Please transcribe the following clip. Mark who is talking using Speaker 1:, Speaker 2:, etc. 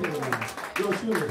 Speaker 1: Schuler. Joe Schuler.